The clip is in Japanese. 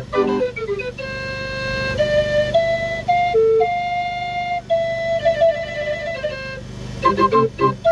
Thank you.